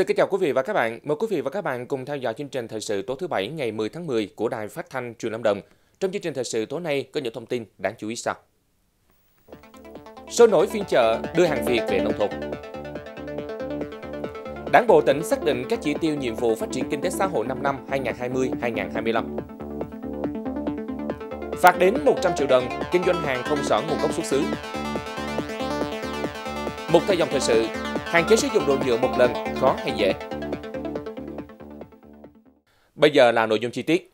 Xin kính chào quý vị và các bạn. Mời quý vị và các bạn cùng theo dõi chương trình thời sự tối thứ Bảy ngày 10 tháng 10 của Đài Phát thanh Truyền Lâm Đồng. Trong chương trình thời sự tối nay có những thông tin đáng chú ý sau. Số nổi phiên chợ đưa hàng Việt về nông thôn. Đảng bộ tỉnh xác định các chỉ tiêu nhiệm vụ phát triển kinh tế xã hội 5 năm 2020-2025. Phạt đến 100 triệu đồng kinh doanh hàng không rõ nguồn gốc xuất xứ. Một theo dòng thời sự, hạn chế sử dụng đồ nhựa một lần khó hay dễ. Bây giờ là nội dung chi tiết.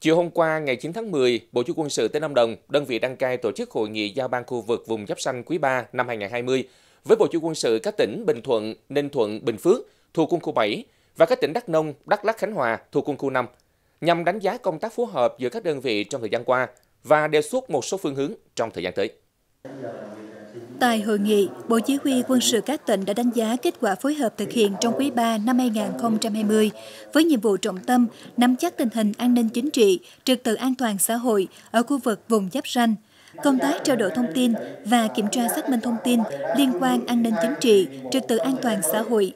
Chiều hôm qua, ngày 9 tháng 10, Bộ Chủ quân sự tỉnh Lâm Đồng, đơn vị đăng cai tổ chức hội nghị giao ban khu vực vùng giáp xanh quý 3 năm 2020 với Bộ Chủ quân sự các tỉnh Bình Thuận, Ninh Thuận, Bình Phước thuộc quân khu 7 và các tỉnh Đắk Nông, Đắk Lắk, Khánh Hòa thuộc quân khu 5 nhằm đánh giá công tác phối hợp giữa các đơn vị trong thời gian qua và đề xuất một số phương hướng trong thời gian tới. Tại hội nghị, Bộ Chỉ huy quân sự các tỉnh đã đánh giá kết quả phối hợp thực hiện trong quý 3 năm 2020 với nhiệm vụ trọng tâm nắm chắc tình hình an ninh chính trị, trật tự an toàn xã hội ở khu vực vùng giáp ranh, công tác trao đổi thông tin và kiểm tra xác minh thông tin liên quan an ninh chính trị, trật tự an toàn xã hội.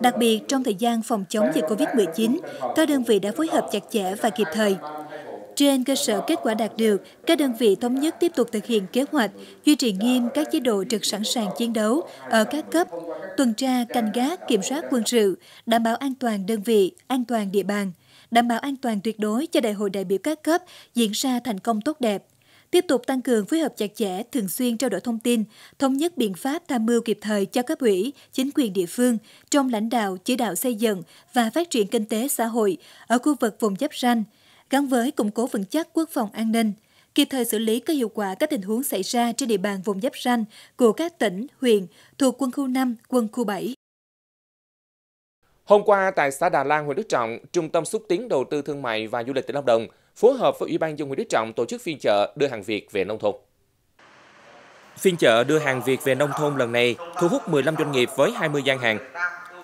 Đặc biệt, trong thời gian phòng chống dịch COVID-19, các đơn vị đã phối hợp chặt chẽ và kịp thời. Trên cơ sở kết quả đạt được, các đơn vị thống nhất tiếp tục thực hiện kế hoạch, duy trì nghiêm các chế độ trực sẵn sàng chiến đấu ở các cấp, tuần tra, canh gác, kiểm soát quân sự, đảm bảo an toàn đơn vị, an toàn địa bàn, đảm bảo an toàn tuyệt đối cho đại hội đại biểu các cấp diễn ra thành công tốt đẹp. Tiếp tục tăng cường phối hợp chặt chẽ, thường xuyên trao đổi thông tin, thống nhất biện pháp tham mưu kịp thời cho cấp ủy, chính quyền địa phương trong lãnh đạo, chỉ đạo xây dựng và phát triển kinh tế xã hội ở khu vực vùng giáp ranh, gắn với củng cố vững chắc quốc phòng an ninh, kịp thời xử lý có hiệu quả các tình huống xảy ra trên địa bàn vùng giáp ranh của các tỉnh, huyện thuộc quân khu 5, quân khu 7. Hôm qua tại xã Đà Lan, huyện Đức Trọng, Trung tâm xúc tiến đầu tư thương mại và du lịch tỉnh Lâm Đồng phối hợp với Ủy ban dân huyện Đức Trọng tổ chức phiên chợ đưa hàng Việt về nông thôn. Phiên chợ đưa hàng Việt về nông thôn lần này thu hút 15 doanh nghiệp với 20 gian hàng.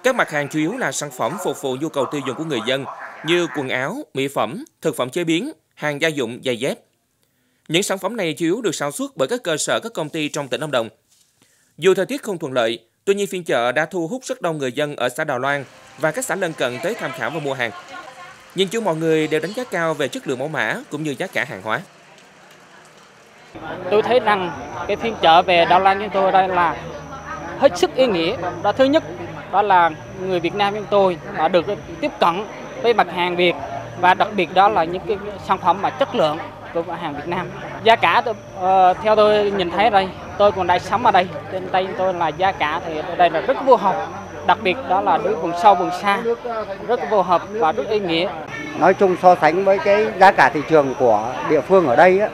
Các mặt hàng chủ yếu là sản phẩm phục vụ nhu cầu tiêu dùng của người dân như quần áo, mỹ phẩm, thực phẩm chế biến, hàng gia dụng, giày dép. Những sản phẩm này chủ yếu được sản xuất bởi các cơ sở các công ty trong tỉnh Lâm Đồng. Dù thời tiết không thuận lợi, tuy nhiên phiên chợ đã thu hút rất đông người dân ở xã Đào Loan và các xã lân cận tới tham khảo và mua hàng. Nhìn chung mọi người đều đánh giá cao về chất lượng mẫu mã cũng như giá cả hàng hóa. Tôi thấy rằng cái phiên chợ về Đào Loan chúng tôi đây là hết sức ý nghĩa. Đó thứ nhất đó là người Việt Nam chúng tôi đã được tiếp cận với mặt hàng Việt. Và đặc biệt đó là những cái sản phẩm mà chất lượng của hàng Việt Nam. Giá cả uh, theo tôi nhìn thấy đây, tôi còn đang sống ở đây, trên tay tôi là giá cả thì ở đây là rất vô hợp đặc biệt đó là đối vùng sâu vùng xa rất phù hợp và rất ý nghĩa. Nói chung so sánh với cái giá cả thị trường của địa phương ở đây á,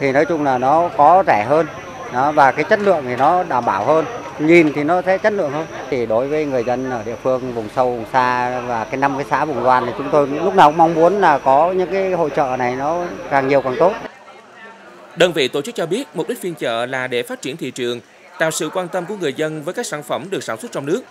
thì nói chung là nó có rẻ hơn đó, và cái chất lượng thì nó đảm bảo hơn nhìn thì nó sẽ chất lượng hơn. Thì đối với người dân ở địa phương vùng sâu vùng xa và cái năm cái xã vùng loan thì chúng tôi lúc nào cũng mong muốn là có những cái hội trợ này nó càng nhiều càng tốt. Đơn vị tổ chức cho biết mục đích phiên chợ là để phát triển thị trường tạo sự quan tâm của người dân với các sản phẩm được sản xuất trong nước.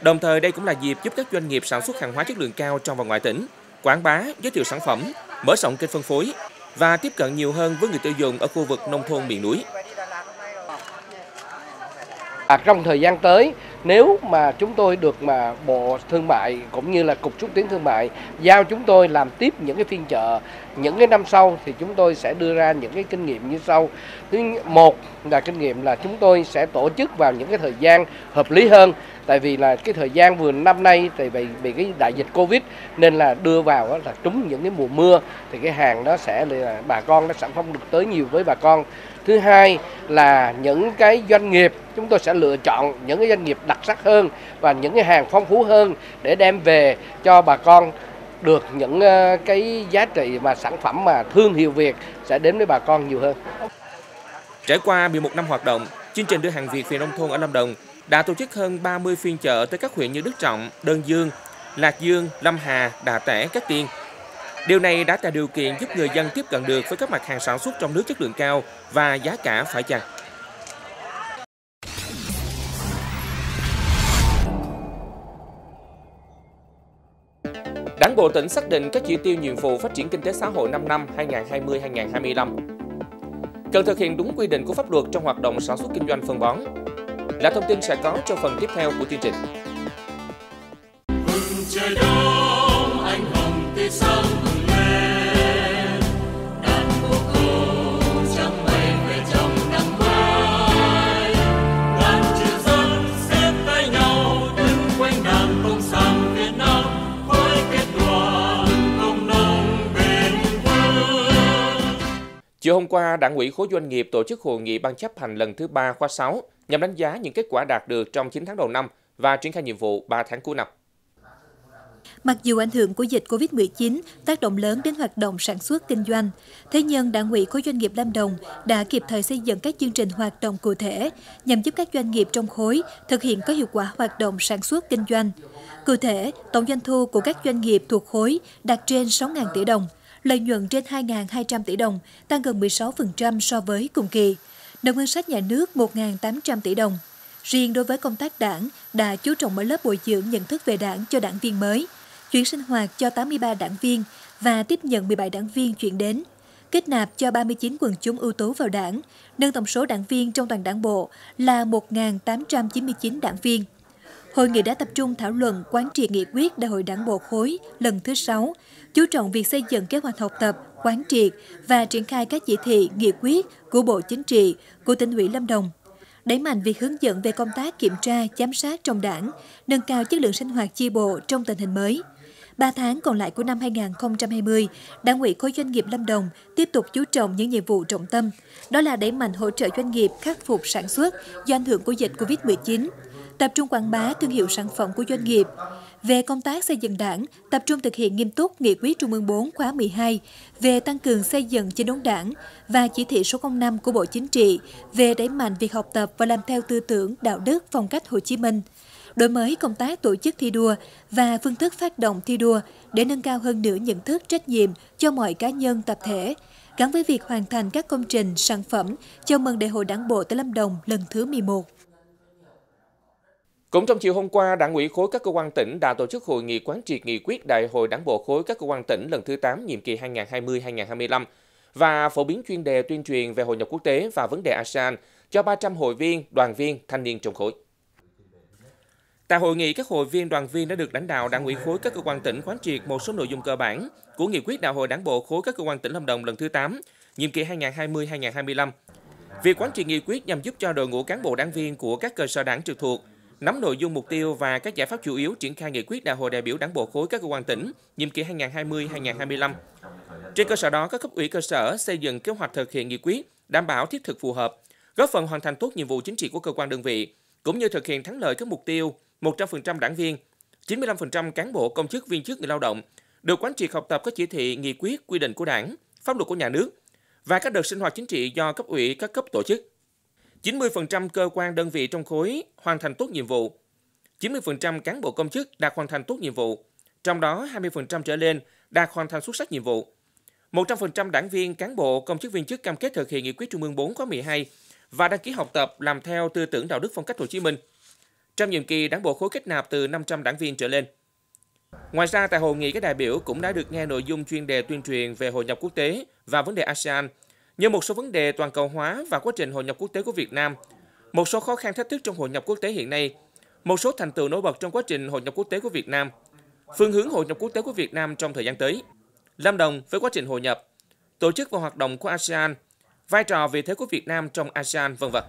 Đồng thời đây cũng là dịp giúp các doanh nghiệp sản xuất hàng hóa chất lượng cao trong và ngoài tỉnh quảng bá, giới thiệu sản phẩm, mở rộng kênh phân phối và tiếp cận nhiều hơn với người tiêu dùng ở khu vực nông thôn miền núi. À, trong thời gian tới, nếu mà chúng tôi được mà Bộ Thương mại cũng như là Cục xúc tiến thương mại giao chúng tôi làm tiếp những cái phiên chợ những cái năm sau thì chúng tôi sẽ đưa ra những cái kinh nghiệm như sau. Thứ một là kinh nghiệm là chúng tôi sẽ tổ chức vào những cái thời gian hợp lý hơn tại vì là cái thời gian vừa năm nay thì bị bị cái đại dịch covid nên là đưa vào là trúng những cái mùa mưa thì cái hàng đó sẽ là bà con nó sản phẩm được tới nhiều với bà con thứ hai là những cái doanh nghiệp chúng tôi sẽ lựa chọn những cái doanh nghiệp đặc sắc hơn và những cái hàng phong phú hơn để đem về cho bà con được những ờ, cái giá trị mà sản phẩm mà thương hiệu Việt sẽ đến với bà con nhiều hơn. Trải qua 11 năm hoạt động, chương trình đưa hàng Việt về nông thôn ở Lâm Đồng đã tổ chức hơn 30 phiên chợ tới các huyện như Đức Trọng, Đơn Dương, Lạc Dương, Lâm Hà, Đà Tẻ, Cát Tiên. Điều này đã tạo điều kiện giúp người dân tiếp cận được với các mặt hàng sản xuất trong nước chất lượng cao và giá cả phải chăng. Đảng bộ tỉnh xác định các chỉ tiêu nhiệm vụ phát triển kinh tế xã hội 5 năm 2020-2025 cần thực hiện đúng quy định của pháp luật trong hoạt động sản xuất kinh doanh phân bón, là thông tin sẽ có trong phần tiếp theo của chương trình. Vâng trời đó. Qua, Đảng ủy khối doanh nghiệp tổ chức hội nghị ban chấp hành lần thứ ba khóa 6 nhằm đánh giá những kết quả đạt được trong 9 tháng đầu năm và triển khai nhiệm vụ 3 tháng cuối năm. Mặc dù ảnh hưởng của dịch COVID-19 tác động lớn đến hoạt động sản xuất kinh doanh, thế nhưng Đảng ủy khối doanh nghiệp Lâm Đồng đã kịp thời xây dựng các chương trình hoạt động cụ thể nhằm giúp các doanh nghiệp trong khối thực hiện có hiệu quả hoạt động sản xuất kinh doanh. Cụ thể, tổng doanh thu của các doanh nghiệp thuộc khối đạt trên 6.000 tỷ đồng, lợi nhuận trên 2.200 tỷ đồng, tăng gần 16% so với cùng kỳ. Nộp ngân sách nhà nước 1.800 tỷ đồng. Riêng đối với công tác đảng, đã chú trọng mở lớp bồi dưỡng nhận thức về đảng cho đảng viên mới, chuyển sinh hoạt cho 83 đảng viên và tiếp nhận 17 đảng viên chuyển đến, kết nạp cho 39 quần chúng ưu tú vào đảng, nâng tổng số đảng viên trong toàn đảng bộ là 1.899 đảng viên. Hội nghị đã tập trung thảo luận quán triệt nghị quyết Đại hội Đảng bộ khối lần thứ 6, chú trọng việc xây dựng kế hoạch học tập, quán triệt và triển khai các chỉ thị, nghị quyết của Bộ Chính trị, của tỉnh ủy Lâm Đồng. Đẩy mạnh việc hướng dẫn về công tác kiểm tra, giám sát trong đảng, nâng cao chất lượng sinh hoạt chi bộ trong tình hình mới. 3 tháng còn lại của năm 2020, Đảng ủy khối doanh nghiệp Lâm Đồng tiếp tục chú trọng những nhiệm vụ trọng tâm, đó là đẩy mạnh hỗ trợ doanh nghiệp khắc phục sản xuất do ảnh hưởng của dịch COVID-19, tập trung quảng bá thương hiệu sản phẩm của doanh nghiệp. Về công tác xây dựng đảng, tập trung thực hiện nghiêm túc nghị quyết Trung ương 4 khóa 12 về tăng cường xây dựng chỉnh đốn đảng và chỉ thị số 05 của Bộ Chính trị về đẩy mạnh việc học tập và làm theo tư tưởng, đạo đức, phong cách Hồ Chí Minh đổi mới công tác tổ chức thi đua và phương thức phát động thi đua để nâng cao hơn nữa nhận thức trách nhiệm cho mọi cá nhân tập thể, gắn với việc hoàn thành các công trình, sản phẩm chào mừng Đại hội Đảng bộ tỉnh Lâm Đồng lần thứ 11. Cũng trong chiều hôm qua, Đảng ủy khối các cơ quan tỉnh đã tổ chức hội nghị quán triệt nghị quyết Đại hội Đảng bộ khối các cơ quan tỉnh lần thứ 8 nhiệm kỳ 2020-2025 và phổ biến chuyên đề tuyên truyền về hội nhập quốc tế và vấn đề ASEAN cho 300 hội viên, đoàn viên, thanh niên trong khối. Tại hội nghị, các hội viên đoàn viên đã được lãnh đạo đảng ủy khối các cơ quan tỉnh quán triệt một số nội dung cơ bản của nghị quyết đại hội đảng bộ khối các cơ quan tỉnh Lâm Đồng lần thứ 8, nhiệm kỳ 2020-2025. Việc quán triệt nghị quyết nhằm giúp cho đội ngũ cán bộ đảng viên của các cơ sở đảng trực thuộc nắm nội dung mục tiêu và các giải pháp chủ yếu triển khai nghị quyết đại hội đại biểu đảng bộ khối các cơ quan tỉnh nhiệm kỳ 2020-2025. Trên cơ sở đó, các cấp ủy cơ sở xây dựng kế hoạch thực hiện nghị quyết, đảm bảo thiết thực phù hợp, góp phần hoàn thành tốt nhiệm vụ chính trị của cơ quan đơn vị, cũng như thực hiện thắng lợi các mục tiêu 100% đảng viên, 95% cán bộ công chức viên chức người lao động được quán triệt học tập các chỉ thị, nghị quyết, quy định của Đảng, pháp luật của nhà nước và các đợt sinh hoạt chính trị do cấp ủy các cấp tổ chức. 90% cơ quan đơn vị trong khối hoàn thành tốt nhiệm vụ. 90% cán bộ công chức đạt hoàn thành tốt nhiệm vụ, trong đó 20% trở lên đạt hoàn thành xuất sắc nhiệm vụ. 100% đảng viên, cán bộ, công chức viên chức cam kết thực hiện nghị quyết Trung ương 4 khóa 12 và đăng ký học tập làm theo tư tưởng đạo đức phong cách Hồ Chí Minh. Trong nhiệm kỳ, đảng bộ khối kết nạp từ 500 đảng viên trở lên. Ngoài ra, tại hội nghị, các đại biểu cũng đã được nghe nội dung chuyên đề tuyên truyền về hội nhập quốc tế và vấn đề ASEAN, như một số vấn đề toàn cầu hóa và quá trình hội nhập quốc tế của Việt Nam, một số khó khăn thách thức trong hội nhập quốc tế hiện nay, một số thành tựu nổi bật trong quá trình hội nhập quốc tế của Việt Nam, phương hướng hội nhập quốc tế của Việt Nam trong thời gian tới, Lâm Đồng với quá trình hội nhập, tổ chức và hoạt động của ASEAN, vai trò vị thế của Việt Nam trong ASEAN, vân vân.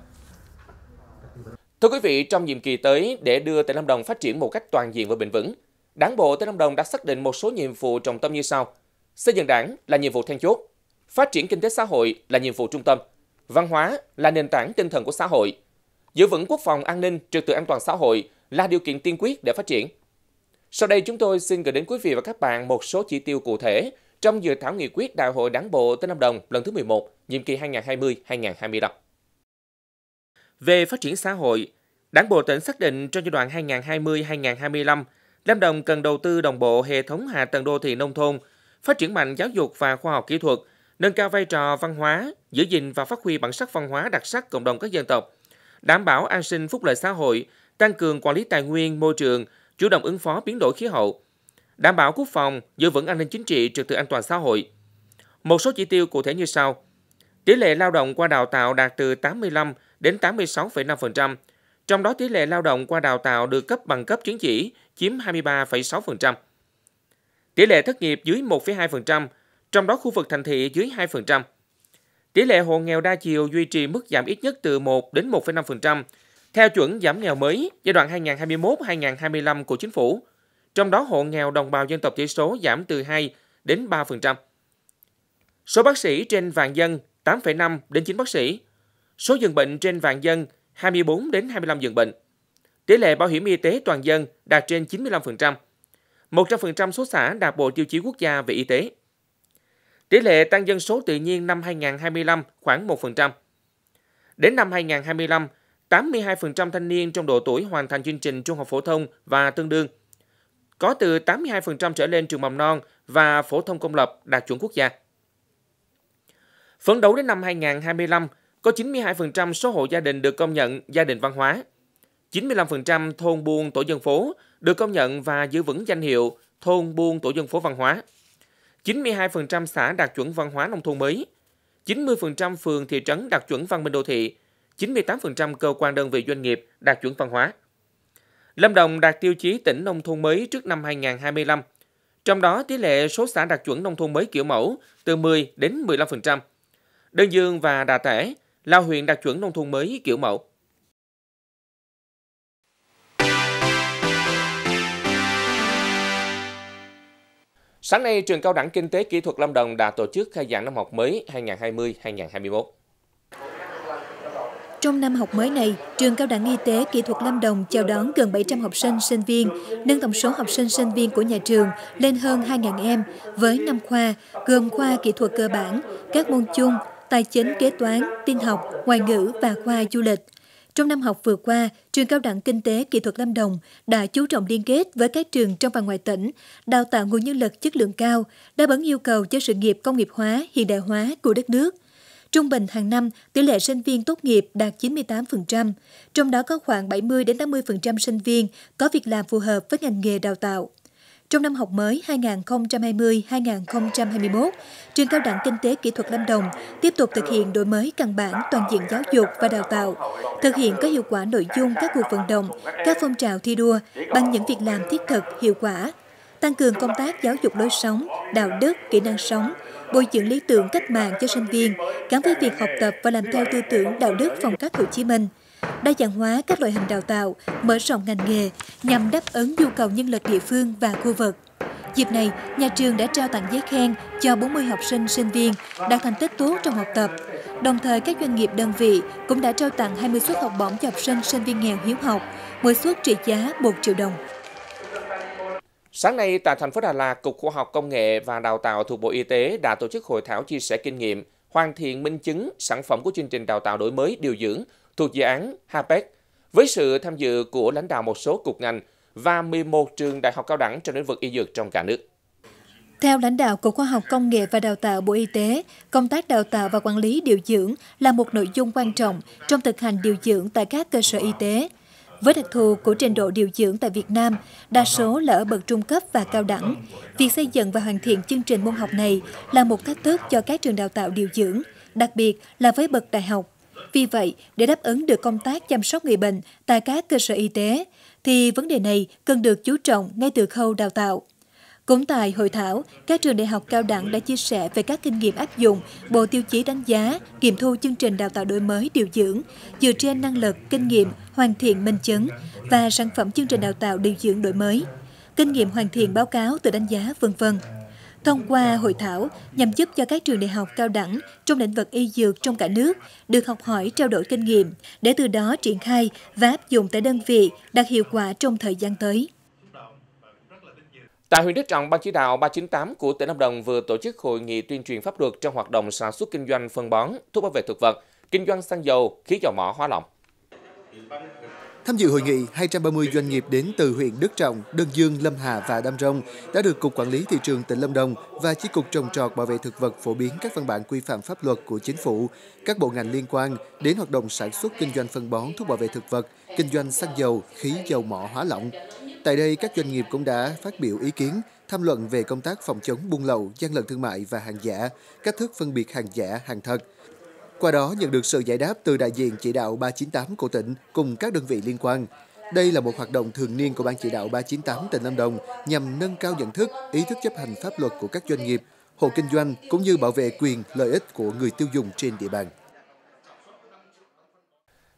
Thưa quý vị, trong nhiệm kỳ tới, để đưa tỉnh Lâm Đồng phát triển một cách toàn diện và bền vững, Đảng bộ tỉnh Lâm Đồng đã xác định một số nhiệm vụ trọng tâm như sau. Xây dựng đảng là nhiệm vụ then chốt, phát triển kinh tế xã hội là nhiệm vụ trung tâm, văn hóa là nền tảng tinh thần của xã hội, giữ vững quốc phòng an ninh, trật tự an toàn xã hội là điều kiện tiên quyết để phát triển. Sau đây chúng tôi xin gửi đến quý vị và các bạn một số chỉ tiêu cụ thể trong dự thảo nghị quyết Đại hội Đảng bộ tỉnh Lâm Đồng lần thứ 11, nhiệm kỳ 2020-2025. Về phát triển xã hội, Đảng bộ tỉnh xác định trong giai đoạn 2020-2025, Lâm Đồng cần đầu tư đồng bộ hệ thống hạ tầng đô thị nông thôn, phát triển mạnh giáo dục và khoa học kỹ thuật, nâng cao vai trò văn hóa, giữ gìn và phát huy bản sắc văn hóa đặc sắc cộng đồng các dân tộc, đảm bảo an sinh phúc lợi xã hội, tăng cường quản lý tài nguyên, môi trường, chủ động ứng phó biến đổi khí hậu, đảm bảo quốc phòng, giữ vững an ninh chính trị, trật tự an toàn xã hội. Một số chỉ tiêu cụ thể như sau. Tỷ lệ lao động qua đào tạo đạt từ 85 đến 86,5%, Trong đó tỷ lệ lao động qua đào tạo được cấp bằng cấp chứng chỉ chiếm 23,6%. Tỷ lệ thất nghiệp dưới 1,2%, trong đó khu vực thành thị dưới 2%. Tỷ lệ hộ nghèo đa chiều duy trì mức giảm ít nhất từ 1 đến 1,5%, theo chuẩn giảm nghèo mới giai đoạn 2021-2025 của chính phủ. Trong đó hộ nghèo đồng bào dân tộc thiểu số giảm từ 2 đến 3%. Số bác sĩ trên vạn dân 8,5 đến 9 bác sĩ. Số giường bệnh trên vạn dân 24 đến 25 giường bệnh. Tỷ lệ bảo hiểm y tế toàn dân đạt trên 95%. 100% số xã đạt bộ tiêu chí quốc gia về y tế. Tỷ lệ tăng dân số tự nhiên năm 2025 khoảng 1%. Đến năm 2025, 82% thanh niên trong độ tuổi hoàn thành chương trình trung học phổ thông và tương đương. Có từ 82% trở lên trường mầm non và phổ thông công lập đạt chuẩn quốc gia. Phấn đấu đến năm 2025, có 92% số hộ gia đình được công nhận gia đình văn hóa. 95% thôn buôn tổ dân phố được công nhận và giữ vững danh hiệu thôn buôn tổ dân phố văn hóa. 92% xã đạt chuẩn văn hóa nông thôn mới. 90% phường, thị trấn đạt chuẩn văn minh đô thị. 98% cơ quan đơn vị doanh nghiệp đạt chuẩn văn hóa. Lâm Đồng đạt tiêu chí tỉnh nông thôn mới trước năm 2025. Trong đó, tỷ lệ số xã đạt chuẩn nông thôn mới kiểu mẫu từ 10 đến 15%. Đơn Dương và Đà Tẻ là huyện đạt chuẩn nông thôn mới kiểu mẫu. Sáng nay, Trường Cao đẳng Kinh tế Kỹ thuật Lâm Đồng đã tổ chức khai giảng năm học mới 2020-2021. Trong năm học mới này, Trường Cao đẳng Y tế Kỹ thuật Lâm Đồng chào đón gần 700 học sinh, sinh viên, nâng tổng số học sinh, sinh viên của nhà trường lên hơn 2.000 em với 5 khoa, gồm khoa kỹ thuật cơ bản, các môn chung, tài chính kế toán, tin học, ngoại ngữ và khoa du lịch. Trong năm học vừa qua, Trường Cao đẳng Kinh tế Kỹ thuật Lâm Đồng đã chú trọng liên kết với các trường trong và ngoài tỉnh, đào tạo nguồn nhân lực chất lượng cao, đáp ứng yêu cầu cho sự nghiệp công nghiệp hóa, hiện đại hóa của đất nước. Trung bình hàng năm, tỷ lệ sinh viên tốt nghiệp đạt 98%, trong đó có khoảng 70 đến 80% sinh viên có việc làm phù hợp với ngành nghề đào tạo. Trong năm học mới 2020-2021, Trường Cao đẳng Kinh tế Kỹ thuật Lâm Đồng tiếp tục thực hiện đổi mới căn bản toàn diện giáo dục và đào tạo, thực hiện có hiệu quả nội dung các cuộc vận động, các phong trào thi đua bằng những việc làm thiết thực, hiệu quả, tăng cường công tác giáo dục lối sống, đạo đức, kỹ năng sống, bồi dưỡng lý tưởng cách mạng cho sinh viên, gắn với việc học tập và làm theo tư tưởng đạo đức phong cách Hồ Chí Minh đa dạng hóa các loại hình đào tạo, mở rộng ngành nghề nhằm đáp ứng nhu cầu nhân lực địa phương và khu vực. Dịp này, nhà trường đã trao tặng giấy khen cho 40 học sinh, sinh viên đạt thành tích tốt trong học tập. Đồng thời, các doanh nghiệp đơn vị cũng đã trao tặng 20 suất học bổng cho học sinh, sinh viên nghèo hiếu học, mỗi suất trị giá 1 triệu đồng. Sáng nay tại thành phố Đà Lạt, Cục Khoa học Công nghệ và Đào tạo thuộc Bộ Y tế đã tổ chức hội thảo chia sẻ kinh nghiệm, hoàn thiện minh chứng sản phẩm của chương trình đào tạo đổi mới điều dưỡng thuộc dự án HAPEC với sự tham dự của lãnh đạo một số cục ngành và 11 trường đại học cao đẳng trong lĩnh vực y dược trong cả nước. Theo lãnh đạo Cục Khoa học Công nghệ và Đào tạo Bộ Y tế, công tác đào tạo và quản lý điều dưỡng là một nội dung quan trọng trong thực hành điều dưỡng tại các cơ sở y tế. Với đặc thù của trình độ điều dưỡng tại Việt Nam, đa số là ở bậc trung cấp và cao đẳng. Việc xây dựng và hoàn thiện chương trình môn học này là một thách thức cho các trường đào tạo điều dưỡng, đặc biệt là với bậc đại học. Vì vậy, để đáp ứng được công tác chăm sóc người bệnh tại các cơ sở y tế, thì vấn đề này cần được chú trọng ngay từ khâu đào tạo. Cũng tại hội thảo, các trường đại học cao đẳng đã chia sẻ về các kinh nghiệm áp dụng bộ tiêu chí đánh giá, kiểm thu chương trình đào tạo đổi mới điều dưỡng, dựa trên năng lực, kinh nghiệm, hoàn thiện minh chứng và sản phẩm chương trình đào tạo điều dưỡng đổi mới, kinh nghiệm hoàn thiện báo cáo từ đánh giá, vân vân. Thông qua hội thảo nhằm giúp cho các trường đại học cao đẳng trong lĩnh vực y dược trong cả nước được học hỏi trao đổi kinh nghiệm để từ đó triển khai và áp dụng tại đơn vị đạt hiệu quả trong thời gian tới. Tại huyện Đức Trọng, Ban chỉ đạo 398 của tỉnh Lâm Đồng vừa tổ chức hội nghị tuyên truyền pháp luật trong hoạt động sản xuất kinh doanh phân bón, thuốc bảo vệ thực vật, kinh doanh xăng dầu, khí dầu mỏ hóa lỏng. Tham dự hội nghị, 230 doanh nghiệp đến từ huyện Đức Trọng, Đơn Dương, Lâm Hà và Đam Rông đã được Cục Quản lý Thị trường tỉnh Lâm Đồng và Chi cục trồng trọt bảo vệ thực vật phổ biến các văn bản quy phạm pháp luật của chính phủ, các bộ ngành liên quan đến hoạt động sản xuất kinh doanh phân bón, thuốc bảo vệ thực vật, kinh doanh xăng dầu, khí dầu mỏ hóa lỏng. Tại đây, các doanh nghiệp cũng đã phát biểu ý kiến, tham luận về công tác phòng chống buôn lậu, gian lận thương mại và hàng giả, cách thức phân biệt hàng giả, hàng thật. Qua đó nhận được sự giải đáp từ đại diện chỉ đạo 398 của tỉnh cùng các đơn vị liên quan. Đây là một hoạt động thường niên của Ban chỉ đạo 398 tỉnh Lâm Đồng nhằm nâng cao nhận thức, ý thức chấp hành pháp luật của các doanh nghiệp, hộ kinh doanh cũng như bảo vệ quyền, lợi ích của người tiêu dùng trên địa bàn.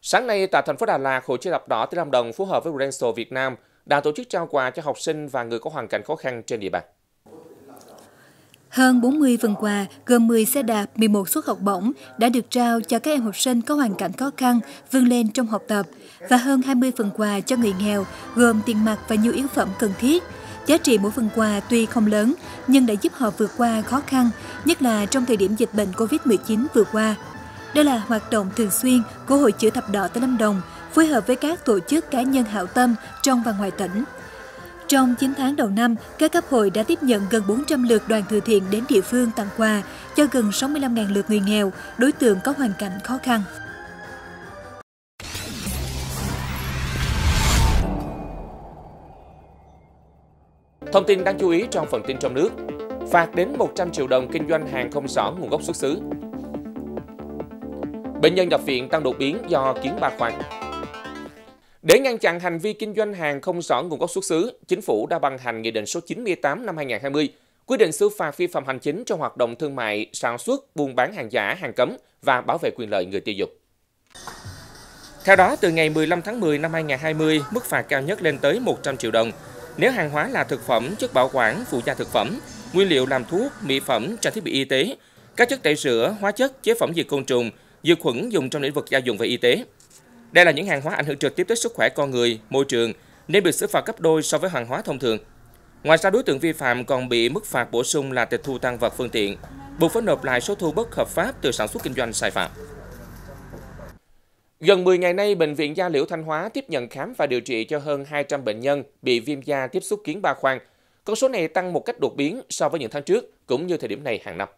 Sáng nay tại thành phố Đà Lạt, Hội chữ thập đỏ tỉnh Lâm Đồng phối hợp với Renso Việt Nam đã tổ chức trao quà cho học sinh và người có hoàn cảnh khó khăn trên địa bàn. Hơn 40 phần quà gồm 10 xe đạp, 11 suất học bổng đã được trao cho các em học sinh có hoàn cảnh khó khăn vươn lên trong học tập và hơn 20 phần quà cho người nghèo gồm tiền mặt và nhiều yếu phẩm cần thiết. Giá trị mỗi phần quà tuy không lớn nhưng đã giúp họ vượt qua khó khăn, nhất là trong thời điểm dịch bệnh Covid-19 vừa qua. Đây là hoạt động thường xuyên của Hội chữ thập đỏ tỉnh Lâm Đồng phối hợp với các tổ chức cá nhân hảo tâm trong và ngoài tỉnh. Trong 9 tháng đầu năm, các cấp hội đã tiếp nhận gần 400 lượt đoàn từ thiện đến địa phương tặng quà cho gần 65.000 lượt người nghèo, đối tượng có hoàn cảnh khó khăn. Thông tin đáng chú ý trong phần tin trong nước. Phạt đến 100 triệu đồng kinh doanh hàng không rõ nguồn gốc xuất xứ. Bệnh nhân nhập viện tăng đột biến do kiến ba khoang. Để ngăn chặn hành vi kinh doanh hàng không rõ nguồn gốc xuất xứ, Chính phủ đã ban hành Nghị định số 98 năm 2020 quy định xử phạt vi phạm hành chính trong hoạt động thương mại, sản xuất, buôn bán hàng giả, hàng cấm và bảo vệ quyền lợi người tiêu dùng. Theo đó, từ ngày 15 tháng 10 năm 2020, mức phạt cao nhất lên tới 100 triệu đồng. Nếu hàng hóa là thực phẩm, chất bảo quản, phụ gia thực phẩm, nguyên liệu làm thuốc, mỹ phẩm, trang thiết bị y tế, các chất tẩy rửa, hóa chất, chế phẩm diệt côn trùng, dược khuẩn dùng trong lĩnh vực gia dụng và y tế. Đây là những hàng hóa ảnh hưởng trực tiếp tới sức khỏe con người, môi trường, nên bị xử phạt gấp đôi so với hàng hóa thông thường. Ngoài ra, đối tượng vi phạm còn bị mức phạt bổ sung là tịch thu tăng vật phương tiện, buộc phải nộp lại số thu bất hợp pháp từ sản xuất kinh doanh sai phạm. Gần 10 ngày nay, Bệnh viện Gia Liễu Thanh Hóa tiếp nhận khám và điều trị cho hơn 200 bệnh nhân bị viêm da tiếp xúc kiến ba khoang. Con số này tăng một cách đột biến so với những tháng trước, cũng như thời điểm này hàng năm.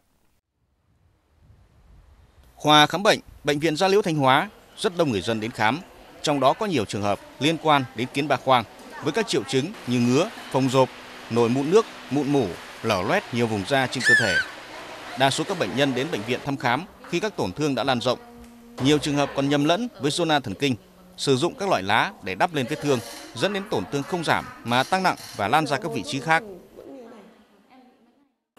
Khoa khám bệnh, Bệnh viện Gia Liễu Thanh Hóa rất đông người dân đến khám, trong đó có nhiều trường hợp liên quan đến kiến ba khoang với các triệu chứng như ngứa, phồng rộp, nổi mụn nước, mụn mủ, lở loét nhiều vùng da trên cơ thể. Đa số các bệnh nhân đến bệnh viện thăm khám khi các tổn thương đã lan rộng. Nhiều trường hợp còn nhầm lẫn với zona thần kinh, sử dụng các loại lá để đắp lên vết thương, dẫn đến tổn thương không giảm mà tăng nặng và lan ra các vị trí khác.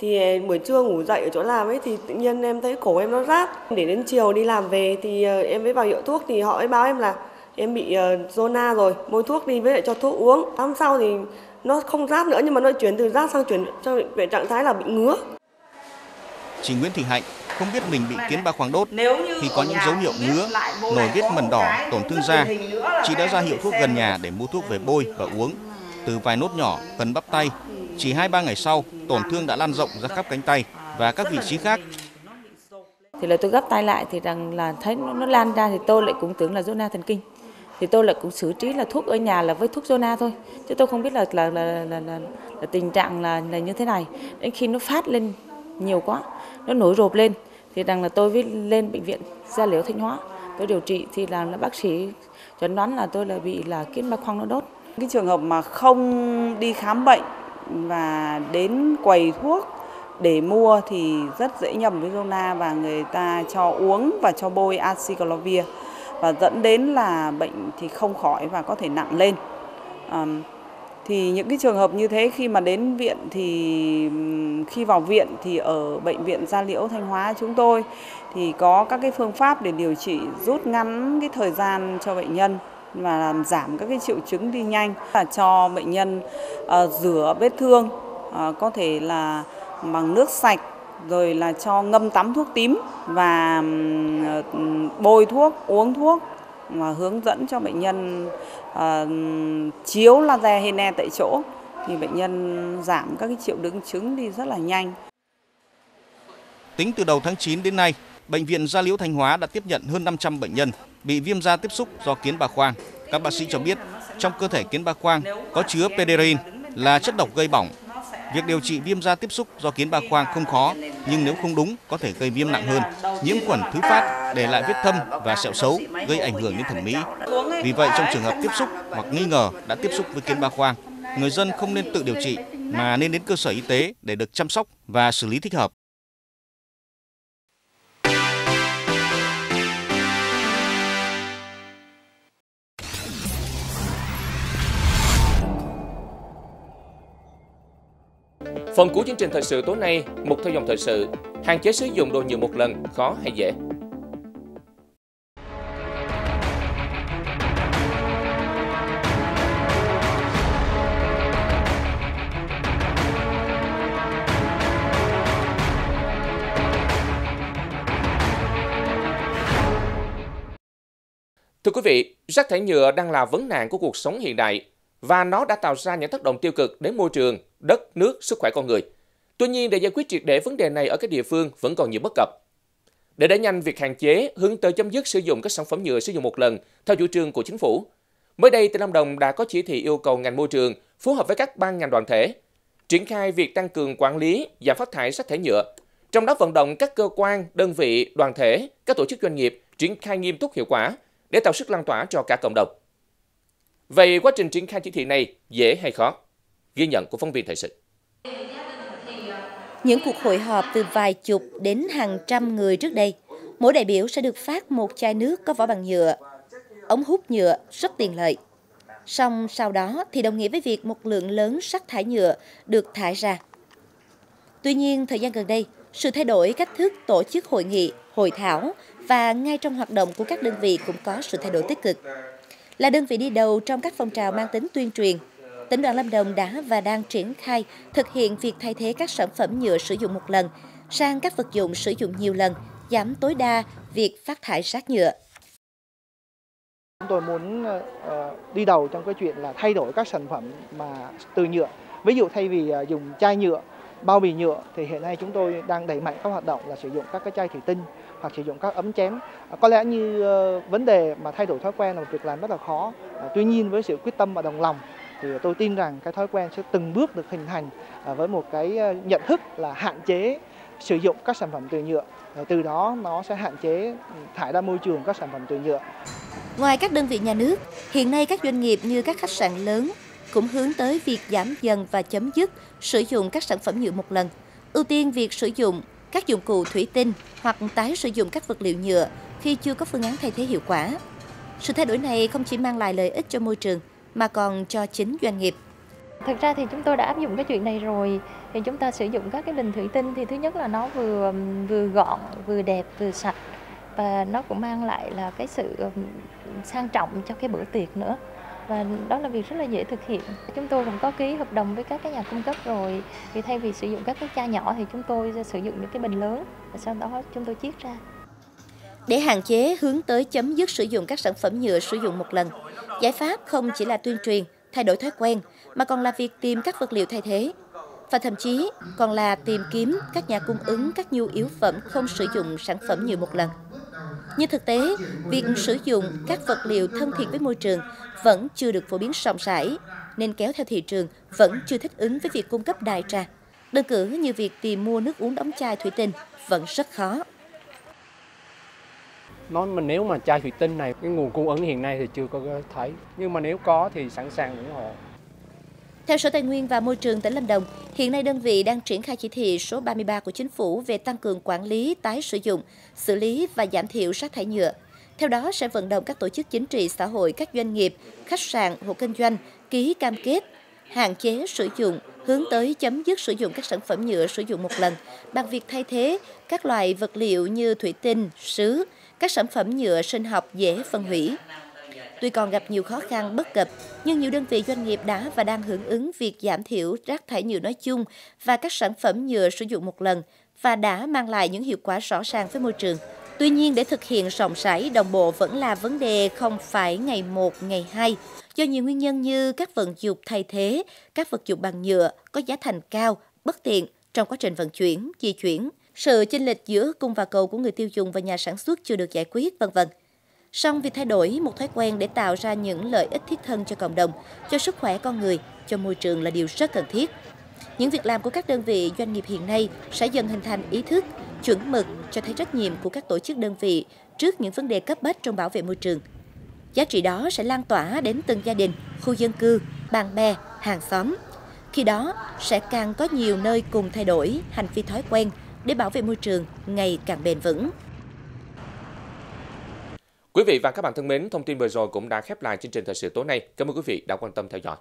Thì buổi trưa ngủ dậy ở chỗ làm ấy thì tự nhiên em thấy cổ em nó rát. Để đến chiều đi làm về thì em mới vào hiệu thuốc thì họ ấy báo em là em bị zona rồi, mua thuốc đi với lại cho thuốc uống. Hôm sau thì nó không rát nữa nhưng mà nó chuyển từ rát sang chuyển cho về trạng thái là bị ngứa. Chị Nguyễn Thị Hạnh không biết mình bị kiến ba khoang đốt khi có những dấu hiệu ngứa, nổi vết mẩn đỏ, tổn thương da. Chị đã ra hiệu thuốc gần nhà để mua thuốc về bôi và uống. Từ vài nốt nhỏ gần bắp tay, chỉ 2-3 ngày sau, tổn thương đã lan rộng ra khắp cánh tay và các vị trí khác. Thì là tôi gấp tay lại thì rằng là thấy nó, nó lan ra thì tôi lại cũng tưởng là zona thần kinh. Thì tôi lại cũng xử trí là thuốc ở nhà là với thuốc zona thôi. Chứ tôi không biết là là là, là, là, là tình trạng là, là như thế này. Đến khi nó phát lên nhiều quá, nó nổi rộp lên thì rằng là tôi với lên bệnh viện Gia Liễu Thanh Hóa tôi điều trị thì là, là bác sĩ chẩn đoán là tôi là bị là kiến ba khoang nó đốt. Cái trường hợp mà không đi khám bệnh và đến quầy thuốc để mua thì rất dễ nhầm với zona và người ta cho uống và cho bôi acyclovir và dẫn đến là bệnh thì không khỏi và có thể nặng lên. À, thì những cái trường hợp như thế khi mà đến viện thì khi vào viện thì ở bệnh viện Gia Liễu Thanh Hóa chúng tôi thì có các cái phương pháp để điều trị rút ngắn cái thời gian cho bệnh nhân và làm giảm các cái triệu chứng đi nhanh là cho bệnh nhân ờ, rửa vết thương ờ, có thể là bằng nước sạch rồi là cho ngâm tắm thuốc tím và ờ, bôi thuốc uống thuốc và hướng dẫn cho bệnh nhân uh, chiếu laser hene tại chỗ thì bệnh nhân giảm các cái triệu chứng đi rất là nhanh. Tính từ đầu tháng 9 đến nay, Bệnh viện Gia Liễu Thanh Hóa đã tiếp nhận hơn 500 bệnh nhân bị viêm da tiếp xúc do kiến ba khoang. Các bác sĩ cho biết trong cơ thể kiến ba khoang có chứa pederin là chất độc gây bỏng. Việc điều trị viêm da tiếp xúc do kiến ba khoang không khó, nhưng nếu không đúng có thể gây viêm nặng hơn, nhiễm khuẩn thứ phát, để lại vết thâm và sẹo xấu, gây ảnh hưởng đến thẩm mỹ. Vì vậy trong trường hợp tiếp xúc hoặc nghi ngờ đã tiếp xúc với kiến ba khoang, người dân không nên tự điều trị mà nên đến cơ sở y tế để được chăm sóc và xử lý thích hợp. Phần cuối chương trình thời sự tối nay, một theo dòng thời sự, hạn chế sử dụng đồ nhựa một lần, khó hay dễ? Thưa quý vị, rác thải nhựa đang là vấn nạn của cuộc sống hiện đại và nó đã tạo ra những tác động tiêu cực đến môi trường, đất, nước, sức khỏe con người. Tuy nhiên, để giải quyết triệt để vấn đề này ở các địa phương vẫn còn nhiều bất cập. Để đẩy nhanh việc hạn chế, hướng tới chấm dứt sử dụng các sản phẩm nhựa sử dụng một lần theo chủ trương của chính phủ. Mới đây, tỉnh Lâm Đồng đã có chỉ thị yêu cầu ngành môi trường phối hợp với các ban ngành đoàn thể triển khai việc tăng cường quản lý giảm phát thải rác thải nhựa. Trong đó vận động các cơ quan, đơn vị, đoàn thể, các tổ chức doanh nghiệp triển khai nghiêm túc hiệu quả để tạo sức lan tỏa cho cả cộng đồng. Vậy quá trình triển khai chỉ thị này dễ hay khó? Ghi nhận của phóng viên thời sự. Những cuộc hội họp từ vài chục đến hàng trăm người trước đây, mỗi đại biểu sẽ được phát một chai nước có vỏ bằng nhựa, ống hút nhựa rất tiện lợi. Song sau đó thì đồng nghĩa với việc một lượng lớn rác thải nhựa được thải ra. Tuy nhiên, thời gian gần đây, sự thay đổi cách thức tổ chức hội nghị, hội thảo và ngay trong hoạt động của các đơn vị cũng có sự thay đổi tích cực. Là đơn vị đi đầu trong các phong trào mang tính tuyên truyền, tỉnh đoàn Lâm Đồng đã và đang triển khai thực hiện việc thay thế các sản phẩm nhựa sử dụng một lần sang các vật dụng sử dụng nhiều lần, giảm tối đa việc phát thải rác nhựa. Chúng tôi muốn ờ, ờ, đi đầu trong cái chuyện là thay đổi các sản phẩm mà từ nhựa. Ví dụ thay vì ờ, dùng chai nhựa, bao bì nhựa thì hiện nay chúng tôi đang đẩy mạnh các hoạt động là sử dụng các cái chai thủy tinh hoặc sử dụng các ấm chén. À, có lẽ như vấn đề mà thay đổi thói quen là một việc làm rất là khó. Tuy nhiên với sự quyết tâm và đồng lòng thì tôi tin rằng cái thói quen sẽ từng bước được hình thành à, với một cái ờ, nhận thức là hạn chế sử dụng các sản phẩm từ nhựa. Từ đó nó sẽ hạn chế ừ, thải ra môi trường các sản phẩm từ nhựa. Ngoài các đơn vị nhà nước, hiện nay các doanh nghiệp như các khách sạn lớn cũng hướng tới việc giảm dần và chấm dứt sử dụng các sản phẩm nhựa một lần, ưu tiên việc sử dụng các dụng cụ thủy tinh hoặc tái sử dụng các vật liệu nhựa khi chưa có phương án thay thế hiệu quả. Sự thay đổi này không chỉ mang lại lợi ích cho môi trường mà còn cho chính doanh nghiệp. Thực ra thì chúng tôi đã áp dụng cái chuyện này rồi. Thì chúng ta sử dụng các cái bình thủy tinh thì thứ nhất là nó vừa vừa gọn, vừa đẹp, vừa sạch. Và nó cũng mang lại là cái sự sang trọng cho cái bữa tiệc nữa. Và đó là việc rất là dễ thực hiện. Chúng tôi cũng có ký hợp đồng với các cái nhà cung cấp rồi. Vì thay vì sử dụng các cái chai nhỏ thì chúng tôi sử dụng những cái bình lớn. Và sau đó chúng tôi chiết ra để hạn chế hướng tới chấm dứt sử dụng các sản phẩm nhựa sử dụng một lần giải pháp không chỉ là tuyên truyền thay đổi thói quen mà còn là việc tìm các vật liệu thay thế và thậm chí còn là tìm kiếm các nhà cung ứng các nhu yếu phẩm không sử dụng sản phẩm nhựa một lần nhưng thực tế, việc sử dụng các vật liệu thân thiện với môi trường vẫn chưa được phổ biến rộng rãi, nên kéo theo thị trường vẫn chưa thích ứng với việc cung cấp đại trà. Đơn cử như việc tìm mua nước uống đóng chai thủy tinh vẫn rất khó. Nói mà nếu mà chai thủy tinh này, cái nguồn cung ứng hiện nay thì chưa có thấy. Nhưng mà nếu có thì sẵn sàng ủng hộ. Theo Sở Tài nguyên và Môi trường tỉnh Lâm Đồng, hiện nay đơn vị đang triển khai chỉ thị số 33 của chính phủ về tăng cường quản lý, tái sử dụng, xử lý và giảm thiểu rác thải nhựa. Theo đó sẽ vận động các tổ chức chính trị xã hội, các doanh nghiệp, khách sạn, hộ kinh doanh ký cam kết hạn chế sử dụng, hướng tới chấm dứt sử dụng các sản phẩm nhựa sử dụng một lần bằng việc thay thế các loại vật liệu như thủy tinh, sứ, các sản phẩm nhựa sinh học dễ phân hủy. Tuy còn gặp nhiều khó khăn bất cập, nhưng nhiều đơn vị doanh nghiệp đã và đang hưởng ứng việc giảm thiểu rác thải nhựa nói chung và các sản phẩm nhựa sử dụng một lần và đã mang lại những hiệu quả rõ ràng với môi trường. Tuy nhiên, để thực hiện rộng rãi đồng bộ vẫn là vấn đề không phải ngày 1, ngày 2, do nhiều nguyên nhân như các vận dụng thay thế, các vật dụng bằng nhựa có giá thành cao, bất tiện trong quá trình vận chuyển, di chuyển, sự chênh lệch giữa cung và cầu của người tiêu dùng và nhà sản xuất chưa được giải quyết, vân vân. Song việc thay đổi một thói quen để tạo ra những lợi ích thiết thân cho cộng đồng, cho sức khỏe con người, cho môi trường là điều rất cần thiết. Những việc làm của các đơn vị doanh nghiệp hiện nay sẽ dần hình thành ý thức, chuẩn mực cho thấy trách nhiệm của các tổ chức đơn vị trước những vấn đề cấp bách trong bảo vệ môi trường. Giá trị đó sẽ lan tỏa đến từng gia đình, khu dân cư, bạn bè, hàng xóm. Khi đó sẽ càng có nhiều nơi cùng thay đổi hành vi thói quen để bảo vệ môi trường ngày càng bền vững. Quý vị và các bạn thân mến, thông tin vừa rồi cũng đã khép lại chương trình thời sự tối nay. Cảm ơn quý vị đã quan tâm theo dõi.